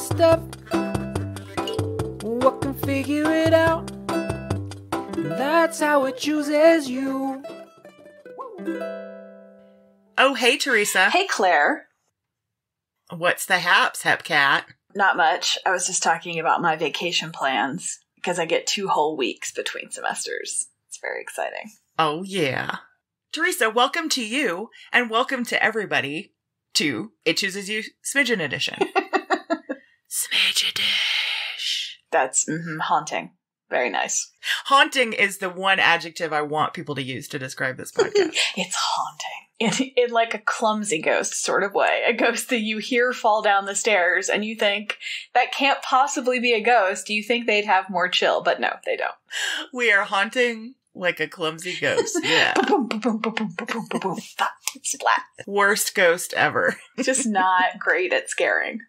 stuff. What can figure it out? That's how it chooses you. Oh, hey, Teresa. Hey, Claire. What's the haps, Hepcat? Not much. I was just talking about my vacation plans because I get two whole weeks between semesters. It's very exciting. Oh, yeah. Teresa, welcome to you and welcome to everybody to It Chooses You Smidgen Edition. Smidge a dish. That's mm-hmm, haunting. Very nice. Haunting is the one adjective I want people to use to describe this podcast. it's haunting. In, in like a clumsy ghost sort of way. A ghost that you hear fall down the stairs and you think, that can't possibly be a ghost. You think they'd have more chill, but no, they don't. We are haunting like a clumsy ghost. Yeah. Worst ghost ever. Just not great at scaring.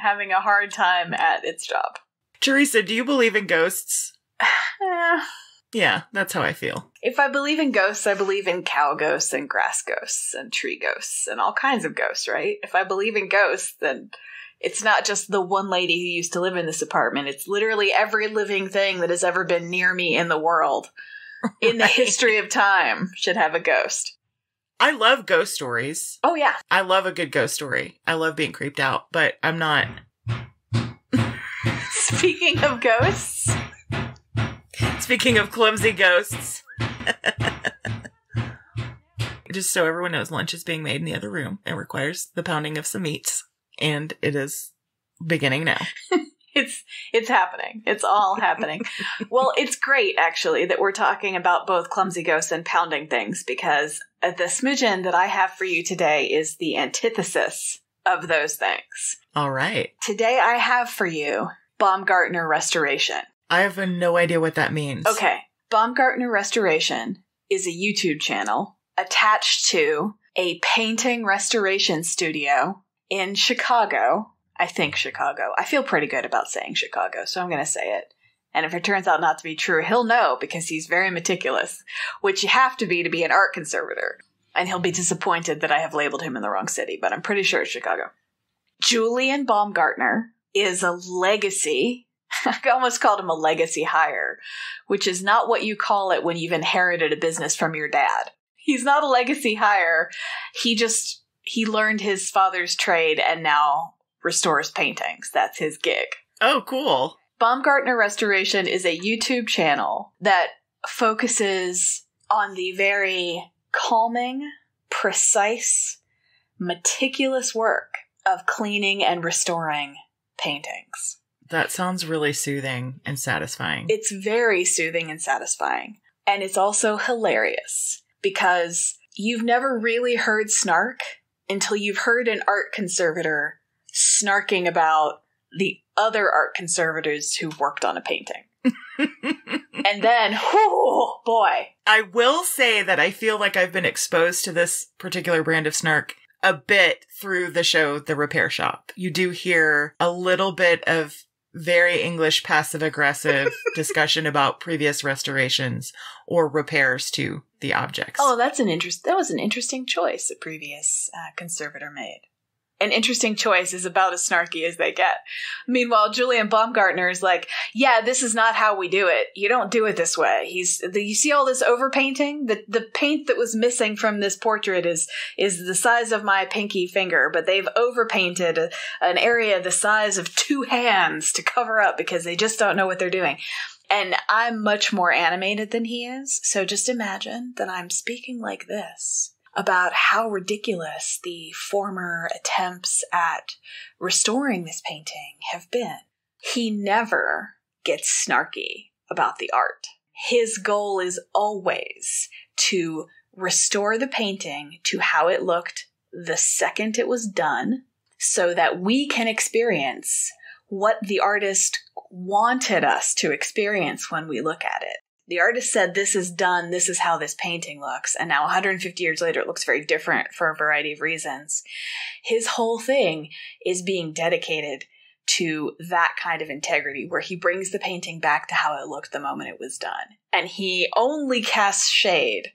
Having a hard time at its job. Teresa, do you believe in ghosts? Eh. Yeah, that's how I feel. If I believe in ghosts, I believe in cow ghosts and grass ghosts and tree ghosts and all kinds of ghosts, right? If I believe in ghosts, then it's not just the one lady who used to live in this apartment. It's literally every living thing that has ever been near me in the world, in the history of time, should have a ghost. I love ghost stories. Oh, yeah. I love a good ghost story. I love being creeped out, but I'm not. Speaking of ghosts, Speaking of clumsy ghosts. Just so everyone knows, lunch is being made in the other room. It requires the pounding of some meats, and it is beginning now. it's it's happening. It's all happening. well, it's great actually that we're talking about both clumsy ghosts and pounding things because Uh, the smidgen that I have for you today is the antithesis of those things. All right. Today I have for you Baumgartner Restoration. I have no idea what that means. Okay, Baumgartner Restoration is a YouTube channel attached to a painting restoration studio in Chicago. I think Chicago. I feel pretty good about saying Chicago, so I'm going to say it. And if it turns out not to be true, he'll know because he's very meticulous, which you have to be to be an art conservator. And he'll be disappointed that I have labeled him in the wrong city, but I'm pretty sure it's Chicago. Julian Baumgartner is a legacy. I almost called him a legacy hire, which is not what you call it when you've inherited a business from your dad. He's not a legacy hire. He just he learned his father's trade and now restores paintings. That's his gig. Oh, cool. Baumgartner Restoration is a YouTube channel that focuses on the very calming, precise, meticulous work of cleaning and restoring paintings. That sounds really soothing and satisfying. It's very soothing and satisfying. And it's also hilarious because you've never really heard snark until you've heard an art conservator snarking about the other art conservators who worked on a painting. and then, whoo, boy, I will say that I feel like I've been exposed to this particular brand of snark a bit through the show The Repair Shop. You do hear a little bit of very English passive aggressive discussion about previous restorations or repairs to the objects. Oh, that's an interest. That was an interesting choice a previous uh, conservator made. An interesting choice is about as snarky as they get. Meanwhile, Julian Baumgartner is like, "Yeah, this is not how we do it. You don't do it this way." He's, the, you see all this overpainting. The the paint that was missing from this portrait is is the size of my pinky finger, but they've overpainted a, an area the size of two hands to cover up because they just don't know what they're doing. And I'm much more animated than he is, so just imagine that I'm speaking like this about how ridiculous the former attempts at restoring this painting have been. He never gets snarky about the art. His goal is always to restore the painting to how it looked the second it was done so that we can experience what the artist wanted us to experience when we look at it. The artist said, This is done, this is how this painting looks. And now, 150 years later, it looks very different for a variety of reasons. His whole thing is being dedicated to that kind of integrity where he brings the painting back to how it looked the moment it was done. And he only casts shade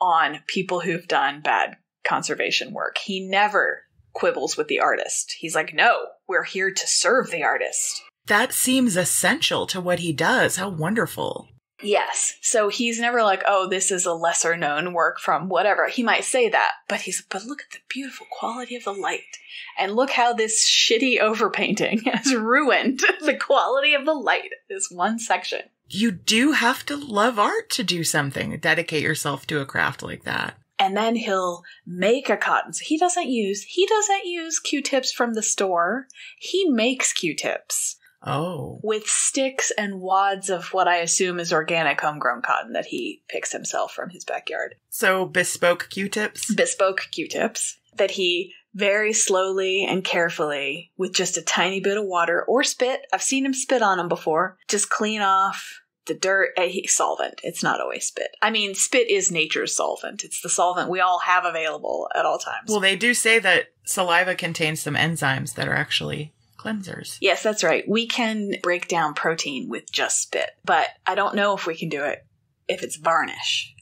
on people who've done bad conservation work. He never quibbles with the artist. He's like, no, we're here to serve the artist. That seems essential to what he does. How wonderful. Yes. So he's never like, oh, this is a lesser known work from whatever. He might say that, but he's, but look at the beautiful quality of the light. And look how this shitty overpainting has ruined the quality of the light, this one section. You do have to love art to do something, dedicate yourself to a craft like that. And then he'll make a cotton. So he doesn't use, he doesn't use Q-tips from the store. He makes Q-tips Oh. with sticks and wads of what I assume is organic homegrown cotton that he picks himself from his backyard. So bespoke Q-tips? bespoke Q-tips that he very slowly and carefully, with just a tiny bit of water or spit, I've seen him spit on them before, just clean off the dirt. eh, he- solvent. It's not always spit. I mean, spit is nature's solvent. It's the solvent we all have available at all times. Well, they do say that saliva contains some enzymes that are actually cleansers. yes, that's right. We can break down protein with just spit, but I don't know if we can do it if it's varnish,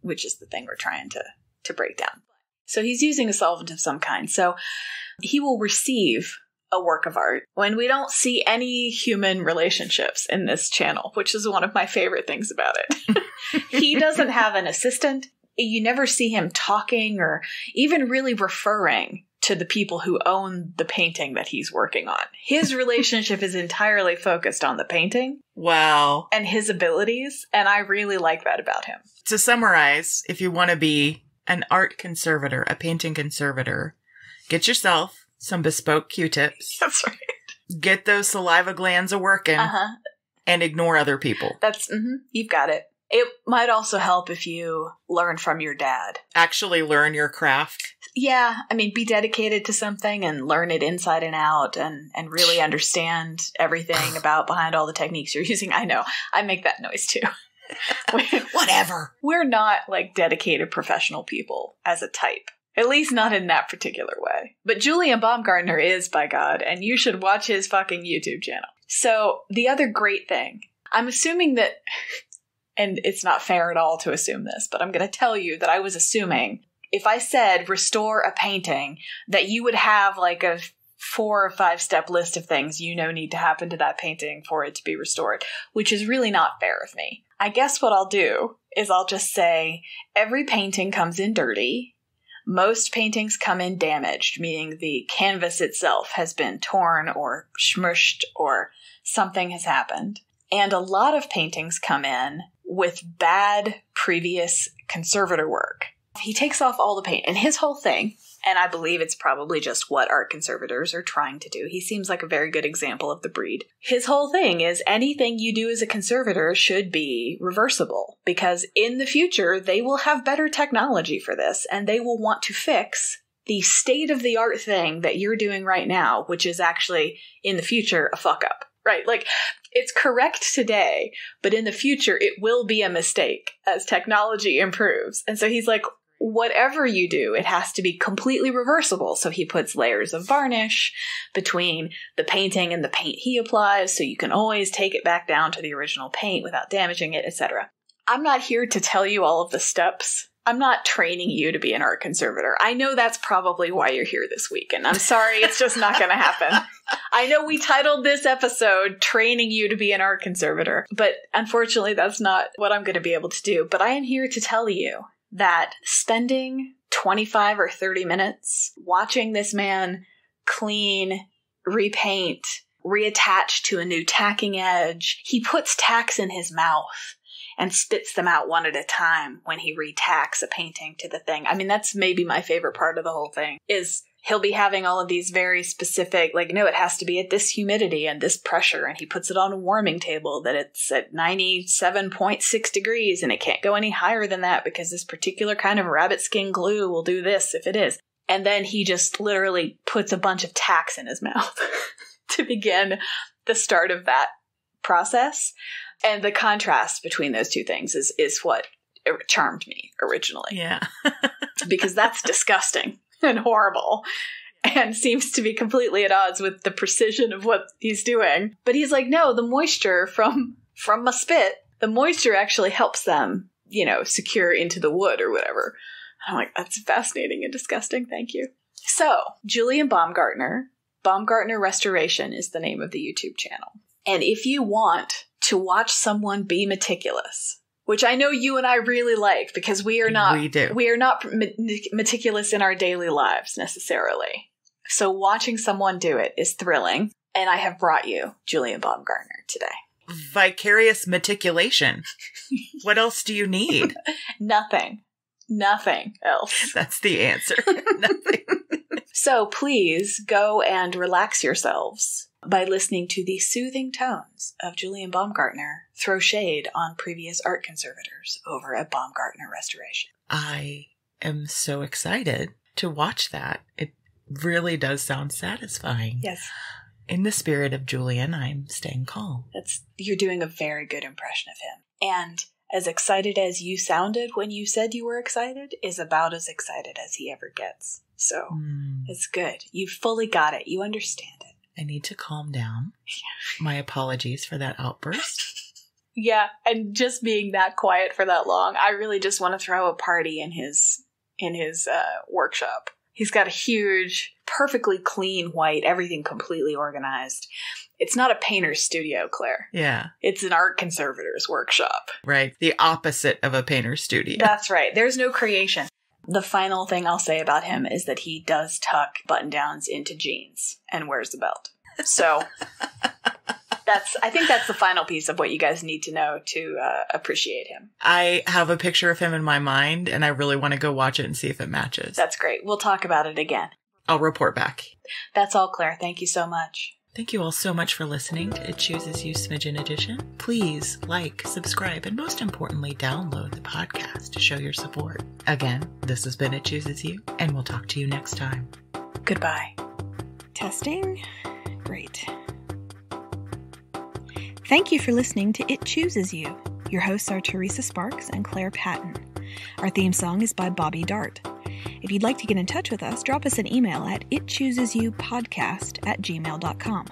which is the thing we're trying to to break down. So he's using a solvent of some kind. So he will receive a work of art when we don't see any human relationships in this channel, which is one of my favorite things about it. he doesn't have an assistant. You never see him talking or even really referring to the people who own the painting that he's working on. His relationship is entirely focused on the painting Wow. and his abilities, and I really like that about him. To summarize, if you want to be an art conservator, a painting conservator, get yourself some bespoke Q-tips, That's right. get those saliva glands a working, Uh huh. and ignore other people. That's hmm you've got it. It might also help if you learn from your dad. Actually learn your craft. Yeah, I mean, be dedicated to something and learn it inside and out, and and really understand everything about behind all the techniques you're using. I know I make that noise too. Whatever. We're not like dedicated professional people as a type. At least not in that particular way. But Julian Baumgartner is, by God, and you should watch his fucking YouTube channel. So, the other great thing, I'm assuming that, and it's not fair at all to assume this, but I'm going to tell you that I was assuming if I said restore a painting, that you would have like a four or five step list of things you know need to happen to that painting for it to be restored, which is really not fair of me. I guess what I'll do is I'll just say every painting comes in dirty. Most paintings come in damaged, meaning the canvas itself has been torn or smushed or something has happened. And a lot of paintings come in with bad previous conservator work. He takes off all the paint, and his whole thing, and I believe it's probably just what art conservators are trying to do. He seems like a very good example of the breed. His whole thing is anything you do as a conservator should be reversible because in the future they will have better technology for this and they will want to fix the state of the art thing that you're doing right now, which is actually in the future a fuck up. Right? Like it's correct today, but in the future it will be a mistake as technology improves. And so he's like, whatever you do, it has to be completely reversible. So he puts layers of varnish between the painting and the paint he applies, so you can always take it back down to the original paint without damaging it, etc. I'm not here to tell you all of the steps. I'm not training you to be an art conservator. I know that's probably why you're here this week, and I'm sorry, it's just not going to happen. I know we titled this episode Training You to Be an Art Conservator, but unfortunately, that's not what I'm going to be able to do. But I am here to tell you that spending 25 or 30 minutes watching this man clean, repaint, reattach to a new tacking edge, he puts tacks in his mouth and spits them out one at a time when he retacks a painting to the thing. I mean, that's maybe my favorite part of the whole thing is he'll be having all of these very specific, like, no, it has to be at this humidity and this pressure. And he puts it on a warming table that it's at 97.6 degrees and it can't go any higher than that because this particular kind of rabbit skin glue will do this if it is. And then he just literally puts a bunch of tacks in his mouth to begin the start of that process. And the contrast between those two things is, is what charmed me originally Yeah. because that's disgusting and horrible and seems to be completely at odds with the precision of what he's doing. But he's like, no, the moisture from from my spit, the moisture actually helps them, you know, secure into the wood or whatever. I'm like, that's fascinating and disgusting. Thank you. So, Julian Baumgartner, Baumgartner Restoration is the name of the YouTube channel. And if you want to watch someone be meticulous, which I know you and I really like because we are not We do. we are not meticulous in our daily lives necessarily. So watching someone do it is thrilling, and I have brought you Julian Baumgartner today. Vicarious meticulation. what else do you need? Nothing. Nothing else. That's the answer. Nothing. So please go and relax yourselves by listening to the soothing tones of Julian Baumgartner throw shade on previous art conservators over at Baumgartner Restoration. I am so excited to watch that. It really does sound satisfying. Yes, In the spirit of Julian, I'm staying calm. that's you're doing a very good impression of him. And as excited as you sounded when you said you were excited is about as excited as he ever gets. So Hmm. it's good. You've fully got it. You understand it. I need to calm down. My apologies for that outburst. Yeah, and just being that quiet for that long, I really just want to throw a party in his in his uh, workshop. He's got a huge, perfectly clean white, everything completely organized. It's not a painter's studio, Claire. Yeah, It's an art conservator's workshop. right. The opposite of a painter's studio. That's right. There's no creation. The final thing I'll say about him is that he does tuck button downs into jeans and wears the belt. So that's I think that's the final piece of what you guys need to know to uh, appreciate him. I have a picture of him in my mind and I really want to go watch it and see if it matches. That's great. We'll talk about it again. I'll report back. That's all, Claire. Thank you so much. Thank you all so much for listening to It Chooses You Smidgen Edition. Please like, subscribe, and most importantly, download the podcast to show your support. Again, this has been It Chooses You, and we'll talk to you next time. Goodbye. Testing? Great. Thank you for listening to It Chooses You. Your hosts are Teresa Sparks and Claire Patton. Our theme song is by Bobby Dart. If you'd like to get in touch with us, drop us an email at itchoosesyoupodcast at gmail.com.